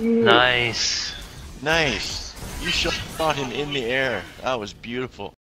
Nice. Nice. You shot him in the air. That was beautiful.